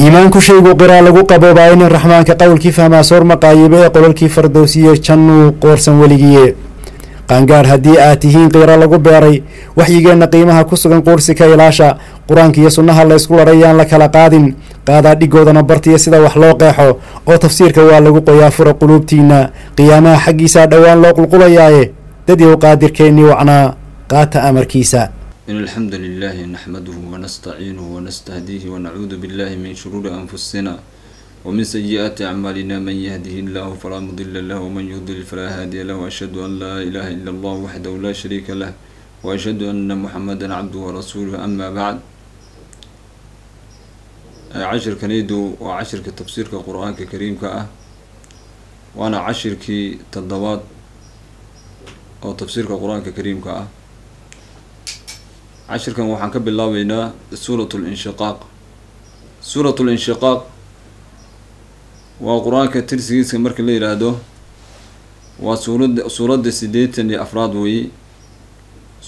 iimaanku shaygu qiraa lagu qaboobaa inin raxmaanka qowlkii fahmaa soor maqaayibe ee qololkii fardowsiye jannuu qoorsan weligiye. Qaangaadh haddii aad tihiin qiiro lagu beeray waxyigeenna qiimaha ku sugan quursi ka ilaasha qur'aanka iyo sunnaha laysku ladhayaan la kala qaadin. Qaadaa dhigoodana bartiya sida wax loo qeexo oo tafsiirka waa lagu qoyaa fura quluubtiinna. Qiyaamaha xaggiisaa dhowaan loo qulqulayaaye dadyow qaadirkeennii wacnaa qaata amarkiisa إن الحمد لله نحمده ونستعينه ونستهديه ونعوذ بالله من شرور أنفسنا ومن سيئات أعمالنا من يهده الله فلا مضل له ومن يضلل فلا هادي له وأشهد أن لا إله إلا الله وحده لا شريك له وأشهد أن محمدا عبده ورسوله أما بعد cashir kaneydu waa cashirka tafsiirka qur'aanka kariimka ah waana cashirkii toddobaad oo tafsiirka qur'aanka cashirkan waxaan ka bilaabeynaa suurat linshiqaaq suurat linshiqaaq waa qur'aanka tirsigiiska marka la yidhaahdo waa suurad suuradda siddeetan iyo afraad weeye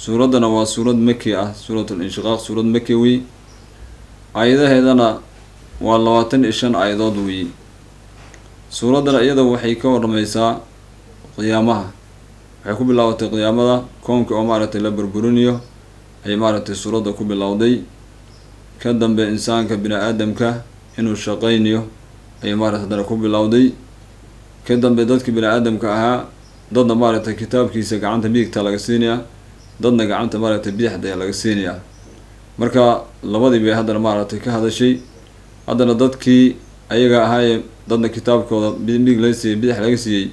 suuraddana waa suurad maki ah suurat linshiqaaq suurad maki wey aayadaheedana waa labaatan iyo shan aayadood weeye suuraddana iyada waxay ka warrameysaa qiyaamaha waxay ku bilaabatay qiyaamada koonka oo maaragtay la burburinayo ayay maaragtay suuradda ku bilowday ka dambe insaanka bini aadamka inuu shaqaynayo ayay maaragtay haddana ku bilowday. Ka dambe dadkii bini aadamka ahaa dadna maaragtay kitaabkiisa gacanta midigta laga siinayaa dadna gacanta maaragtay bidixda ayaa laga siinayaa. Marka labadii bay haddana maaragtay ka hadashay. Haddana dadkii ayaga ahaayee dadna kitaabkooda midig laga siiyey bidix laga siiyey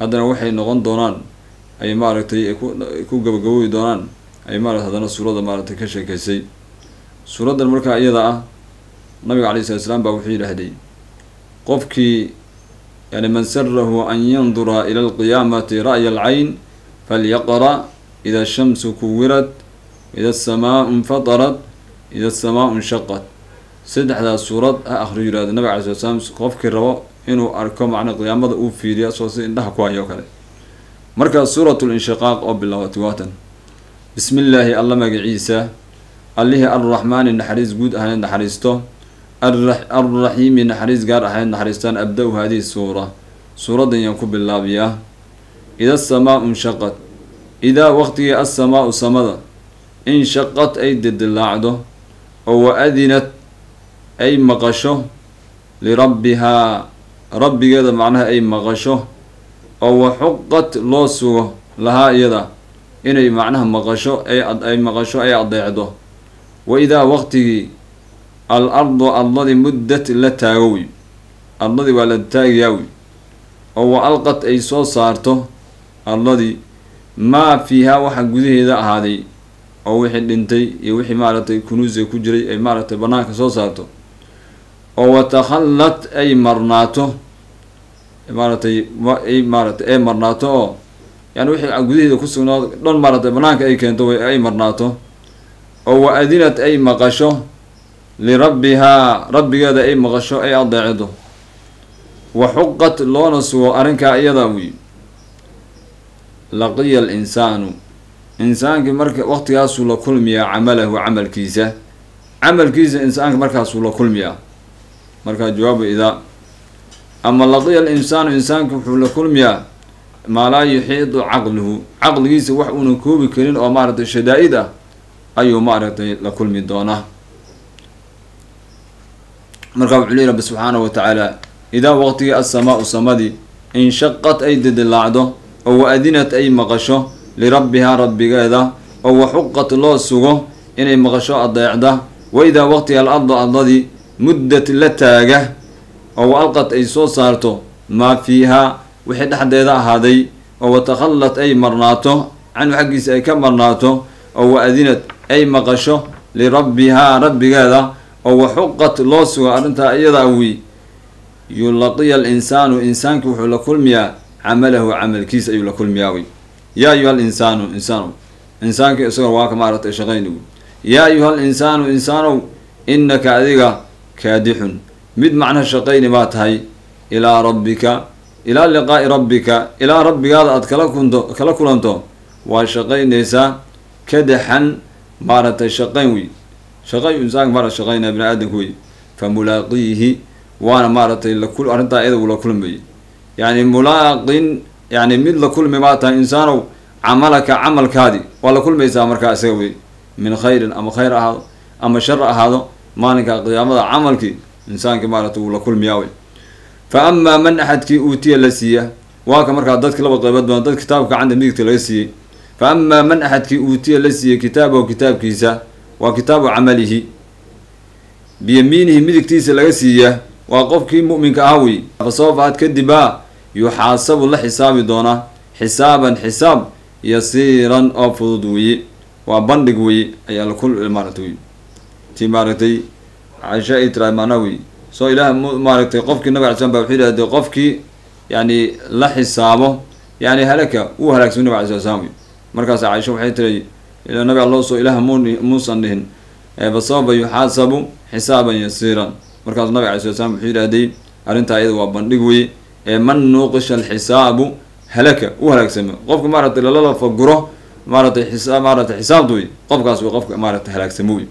haddana waxay noqon doonaan ay maaragtay ku gabagaboobi doonaan ay maarata haddana suuradda maaragtay ka sheekeysay suuraddan markaa iyada ah nabiga alay slat slaam baa wuxuu yidhaahday qofkii yani man sarahu an yandura ila alqiyaamati ra'ya alcayn falyaqra' ida shamsu kuwirad ida asamaau infatarat ida asamaau inshaqat saddexdaas suurad ha akhriyo yihahda nabiga alay slat slaam qofkii rabo inuu arko macna qiyaamada uu fiiriya soo si indhaha ku hayo kale. Marka suurat linshiqaaq oo bilaabatay waatan bismi illaahi alla magaciisa allihii arraxmaani naxariis guud ahayd naxariisto arraxiimi naxariis gaar ahayd naxariistaan abda-u haadihi suura. Suuraddan yaan ku bilaabiyaa ida asamaau inshaqad idaa waqtigii assamaau samada. Inshaqad ay dedilaacdo oo wa-adinad ay maqasho lirabbihaa rabbigeeda macnaha ay maqasho oo waxuqad loo sugo lahaa iyada inay macnaha maqasho ay maqasho ay adeecdo wa idaa waqtigii al ardu ardadii muddat la taago wy ardadii waa la taagayaa wy oo wa alqad ay soo saarto ardadii maa fiihaa waxa gudaheeda ahaaday. Oo wixii dhintay iyo wixii maaragtay kunuusiga ku jiray ay maaragtay banaanka soo saarto. Oo watakhallad ay marnaato. Maaragtay ay maaratay ay marnaato oo yani wixii gudaheeda ku sugnaado dhan maaragtay banaanka ay keento ay marnaato. Oo wa adinad ay maqasho lirabbihaa rabbigeeda ay maqasho ay adeecdo wa xuqad loona sugo arrinkaa iyada wiy laqiya al insaanu insaankii marka waqtigaasuu la kulmiyaa camalahu camalkiisa. Camalkiisa insaanka markaasuu la kulmiyaa. Markaa jawaabu idaa. Ama laqiya al insaanu insaanka wuxuu la kulmiyaa maa laa yuxiidu caqluhu. Caqligiisa wax uunan koobi karin oo maaragtay shadaa-id ah ayuu maaragtay la kulmi doonaa. Markaa wuxuu leey rabbi subxaanahu wa tacaala idaa waqtigii assamaau samadii inshaqad ay dedilaacdo oo wa-adinad ay maqasho lirabbihaa rabbigeeda oo waxuqad loo sugo inay maqasho adeecda wa idaa waqtiga al ardu ardadii muddat la taaga oo wa alqad ay soo saarto maa fiihaa wixii dhexdeeda ahaaday oo watakhallad ay marnaato canhu xaggiisa ay ka marnaato oo wa-adinad ay maqasho lirabbihaa rabbigeeda oo waxuqad loo sugo arrintaa iyada wi yulaqiya al insaanu insaanki wuxuu la kulmiyaa camalahu camalkiisa ayuu la kulmiyaa wy yaa ayuha al insaanu insaanow insaanki isagoo waa ka maaragtay shaqayni yaa ayuha al insaanu insaanow innaka adiga kaadixun. Mid macna shaqayni baa tahay ilaa rabbika ilaa liqaa'i rabbika ilaa rabbigaada aada kala kunto kala kulanto waa shaqaynaysaa kadaxan maaragtay shaqayn wey shaqay insaanka maarata shaqaynaya bini aadamka wey fa mulaaqiihi waana maaragtay lakul arrintaa iyada uu la kulmayay yani mulaaqin yani mid la kulmi maa tahay insaanow camalaka camalkaadi waa la kulmaysaa markaa isaga wey min khayrin ama khayr ahaado ama shar ahaado maalinka qiyaamada camalkii insaankii maaragtay wuu la kulmiyaa wey fa amaa man axadkii uutiya la siiya waa ka markaa dadki laba qeybood badan dad kitaabka gacanta midigta laga siiyey. Fa amaa man axadkii uutiya la siiyey kitaabahu kitaabkiisa waa kitaabu camalihi. Biyamiinihi midigtiisa laga siiya waa qofkii mu'minka ahaa wey fa sawfaad kadibaa yuxaasabu la xisaabi doonaa xisaaban xisaab yasiiran oo fudud weye waa bandhig weye ayaa lakul maaragtay ti maaragtay caisha ay macnaa wey soo ilaah maaragtay qofkii nabig alay slam ba wuxuu yidhahde qofkii yani la xisaabo yani halaka uu halaagsamay nabig alay sala slam wey markaas caisha waxay tiray nabi allo soo ilaah mu muusan dhihin. Fasawfa yuxaasabu xisaaban yasiiran. Markaasu nabig alay sala slam wuxuu yidhahday arrintaa iyada waa bandhig weye ee man nuuqisha alxisaabu halaka u halaagsamo qofka maaragtay lalala faguro maaratay xisaab maaratay xisaabta wey qofkaas wey qofka maaragtay halaagsamo wey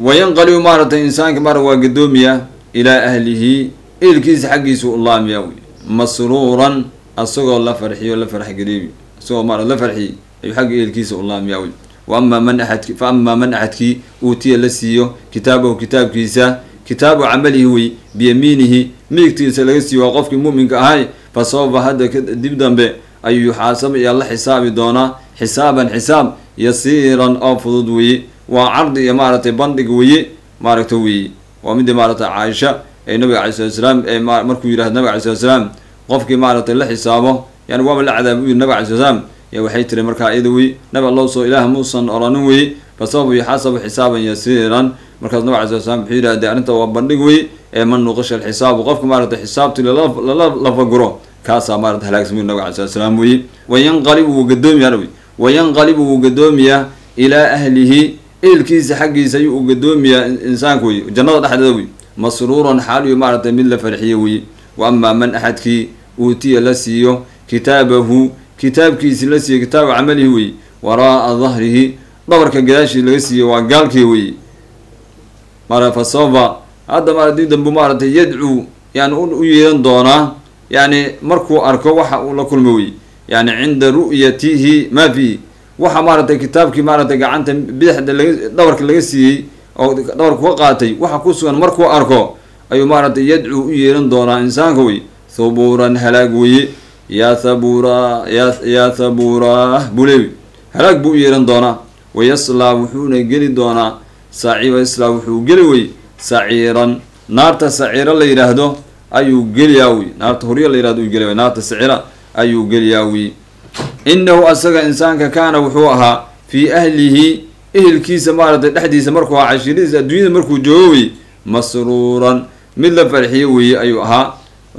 wayanqalibu maaragtay insaanka maara waa gadoomiya ilaa ahlihi ehelkiisa xaggiisa u laamiya masruuran asagoo la farxiyo la farxgeliy isagoo maara la farxiyey ayuu xagga ehelkiisa u laamiya wey wa amaa man axadki fa amaa man axadkii uutiya la siiyo kitaabahu kitaabkiisa kitaabu camalihi wey biyamiinihi midigtiisa laga siiyo waa qofkii mu'minka ahay fa sawfa hadda dib dambe ayuu yuxaasaba iyaa la xisaabi doonaa xisaaban xisaab yasiiran oo fudud weye waa cardi iyo maaragtay bandhig weye maaragta weye waa midii maaragtay caaisha ee nabiga alay slat slaam ee markuu yidhahdo nabiga alay slat slaam qofkii maaragtay la xisaabo yani waaba la cadaab u yiri nabiga alay slat slaam ya waxay tiri markaa iyada wey nabi allow soo ilaah muusan oranin weye fa sawfa yuxaasabu xisaaban yasiiran markaas nabig alay slat slam wuxuu yidhahde arrinta waa bandhig wey ee man nuqisha alxisaabu. Qofka maaragtay xisaabtii lala lafaguro kaasaa maarata halaagsamay nabig alay slat slaam weye wayanqalibu wuu gadoomiyaa wey wayanqalibu wuu gadoomiyaa ilaa ahlihi ehelkiisa xaggiisa ayuu u gadoomiyaa insaanka wey jannada dhexdeeda wey masruuran xaaliyu maaragtay mid la farxiye weye wa amaa man axadkii uutiya la siiyo kitaabahu kitaabkiisi la siiyo kitaabu camalihi wey waraa'a dahrihi dhabarka gadaashii laga siiyo waa gaalkii weye mara fa sawfa hadda maaradi dambu maaragtay yadcuu yani u yeedan doonaa yani markuu arko waxa uu la kulmo wey yani cinda ru'yatihi maa fiihi waxa maaragtay kitaabkii maaragtay gacanta bidixda laga dhabarka laga siiyey oo dhabarka ka qaatay waxa ku sugan markuu arko ayuu maaragtay yadcuu u yeeran doonaa insaanka wey thubuuran halaag weye yaa thabura ya yaa thabuuraah bulewi halaag buu u yeeran doonaa. Wayaslaa wuxuuna geli doonaa. Saci wayaslaa wuxuu geli wey saciiran. Naarta saciiro la yidhaahdo ayuu geliyaa wey naarta horyo la yihahdo u geliya naarta saciira ayuu geliyaa wey inahu asaga insaanka kaana wuxuu ahaa fii ahlihi ehelkiisa maaragtay dhexdiisa markuu ahaa cashiiradiisa adduunyada markuu joogo wey masruuran. Mid la farxiye weeye ayuu ahaa.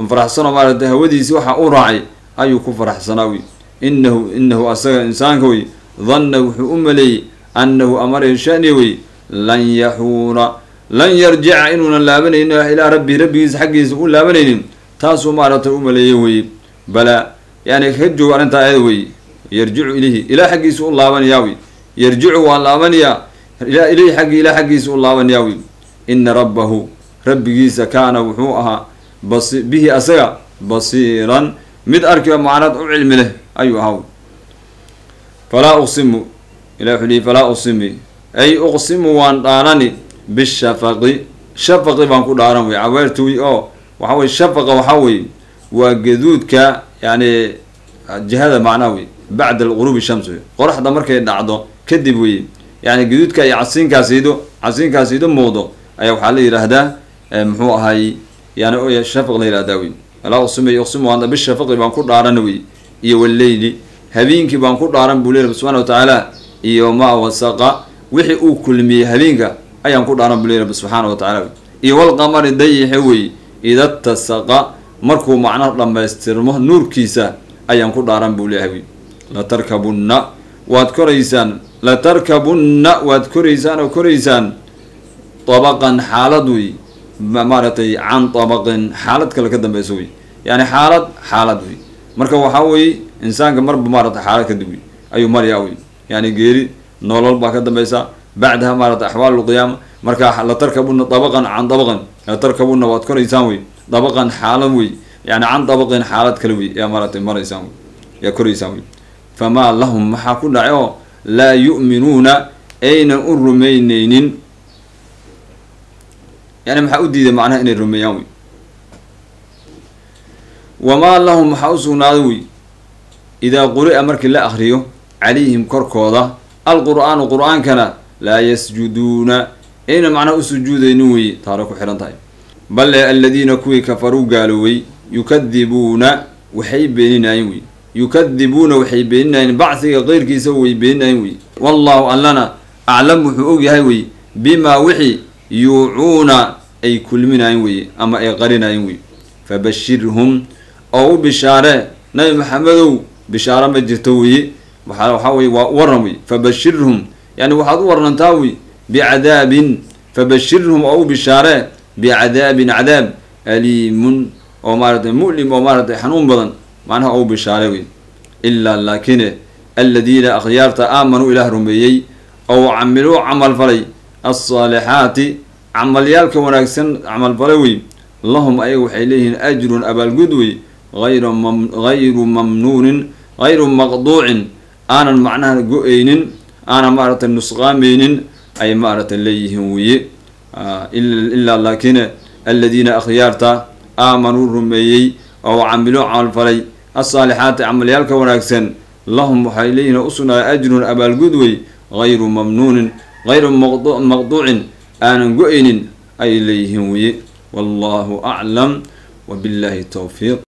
Faraxsanoo maaragtay hawadiisi waxa u raacay ayuu ku faraxsanaa wey inahu inahu asaga insaanka wey danna wuxuu u maleeyey annahu amarayo shani wey lan yaxuura lan yarjica inuunan laabanaynin ilaa rabbihi rabbigiisa xaggiisa u laabanaynin taasuu maaragtay u maleeyey weye bala yani ka joogo arrintaa ayada weye yarjicu ilayhi. Ilaa xaggiisa u laabanayaa wey yarjicu waa laabanayaa ilayhi xaggi ilaa xaggiisa u laabanayaa wey ina rabbahu rabbigiisa kaana wuxuu ahaa basi bihi asaga basiiran. Mid arkiba macnaad u cilmi leh ayuu ahaa falaa uqsimu. Ilah wuxuu lihi falaa uqsimi. Ay uqsimu waan dhaarani bishafaqi. Shafaqi baan ku dhaaran wey caweertuwi oo waxa weye shafaqa waxaa weye waa gaduudka yani jihada macnaa wey bacda alquruubi shams wey qoraxda markay dhacdo kadib weye yani gaduudka iyo casiinkaasiido casiinkaasiido muuqdo ayaa waxaa la yidhaahdaa muxuu ahay yani shafaq la yihahdaa wey alaa uqsima uqsimu waana bishafaqi baan ku dhaaran wey iyo waleyli habeenkii baan ku dhaaran buu leeyahy subxana watacaala iyo maa wasaqa wixii uu kulmiyey habeenka ayaan ku dhaaran buu leeyahy subxaana watacala wey iyo walqamari dayixe wey ida tasaqa markuu macnaha dhammaystirmo nuurkiisa ayaan ku dhaaran buu leeyahay latarkabunna waad koraysaan. Latarkabunna waad koraysaan oo koraysaan. Dabaqan xaalad wey. Maaragtay can dabaqin xaalad kale ka dambeyso wey. Yani xaalad xaalad wey. Marka waxaa weye insaanka marba maaragtay xaalad kadib wey. Ayuu maryaa wey. Yani geeri nolol baa ka dambeysa bacdaha maaragtay axwaalulqiyaama marka latarkabuna dabaqan can dabaqan latarkabuna waad koraysaan wey dabaqan xaalad wey. Yani can dabaqin xaalad kale wey. Yaa maaragtay maraysaan wey. Yaa koraysaan wey. Famaa lahum maxaa ku dhacay oo? Laa yu'minuuna aynan u rumayneynin yani maxaa u diiday macnaha inay rumeeyaan wey? Wamaa lahum maxaa u sugnaaday wey? Idaa quri-a markii la akriyo calayhim korkooda alqur-aanu qur'aankana laa yasjuduuna. Ayna macnaha u sujuudaynin weye taare ku xihan tahay bale aladiina kuwii kafaruu gaalooway yukadibuuna waxay beeninaayeen wey yukadibuuna waxay beeninaayeen bacsiga qeyrkiisa way beeninaayeen wey wallahu allana aclam wuxuu ogyahay wey bimaa wixii yuucuuna ay kulminaayeen weye ama ay qarinaayeen wey fabashirhum oo u bishaare nabi maxamedow bishaaro ma jirto weye waxaa weye waa waran wey fabashirhum yani waxaad u warantaa wey bicadaabin fabashirhum oo u bishaare bicadaabin cadaab aliimun oo maaratay mu'lim oo maaratay xanuun badan macnaha oo u bishaare wey ilaa laakine aladiina akhyaarta aamanuu ilaah rumeeyey oo camiluu camal falay alsaalixaati camalyaalka wanaagsan camalfalay wey lahum ayaga waxay leeyihiin ajrun abaalgud wey ayra hayru mamnuunin hayru maqduucin aanan macnaha go'aynin aanan maaragtay nusqaameynin ay maaragtay leeyihiin weye ilaa laakine aladiina akhyaarta aamanuu rumeeyey oo camiluu camalfalay alsaalixaati camalyaalka wanaagsan lahum waxay leeyihiin usugnaaday ajrun abaalgud wey hayru mamnuunin hayru maqduucin aanan go'aynin ay leeyihiin weye wallahu aclam wabillahi towfiiq